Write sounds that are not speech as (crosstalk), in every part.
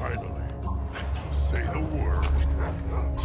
Finally, say the word. (laughs)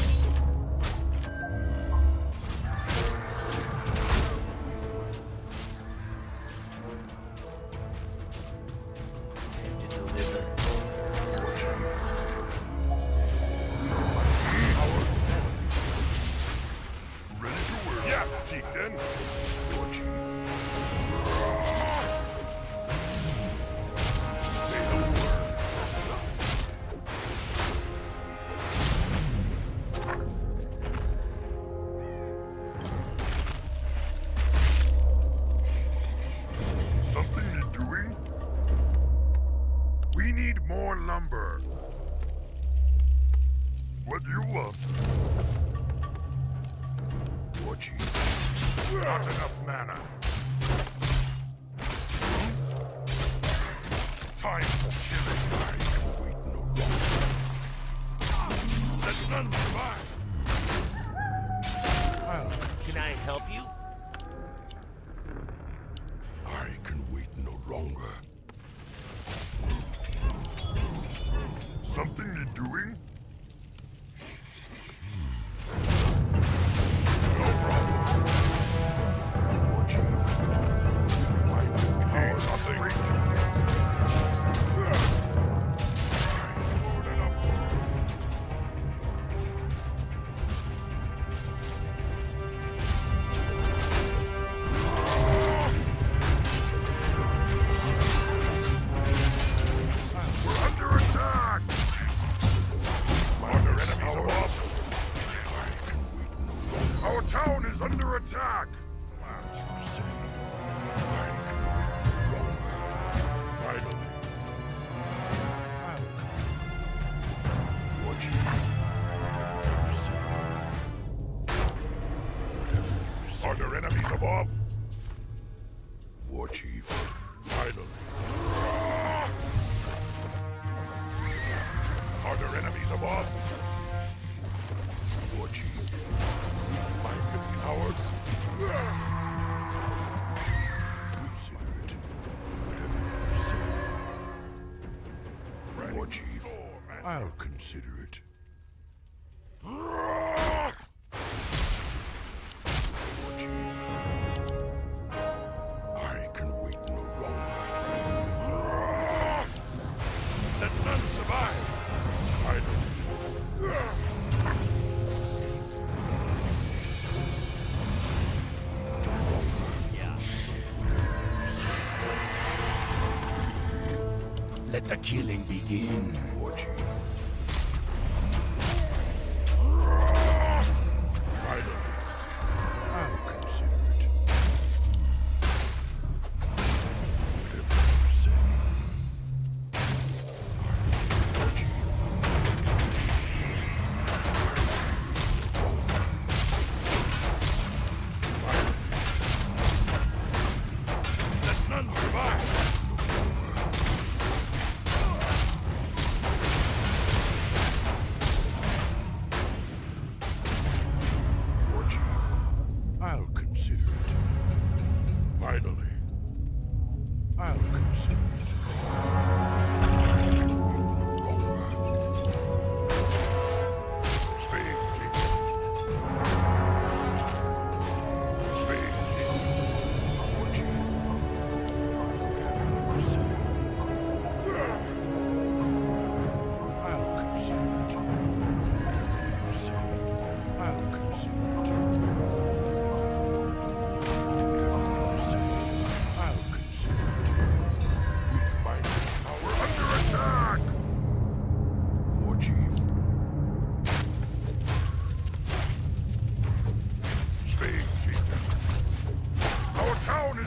We need more lumber. What you want? What you? Not enough mana. Time something you're doing? war chief. Finally. Are there enemies above? War chief. Find him, coward. Consider it. Whatever you say. War chief. I'll consider it. Let the killing begin, War Chief. consider it. Finally, I'll consider it.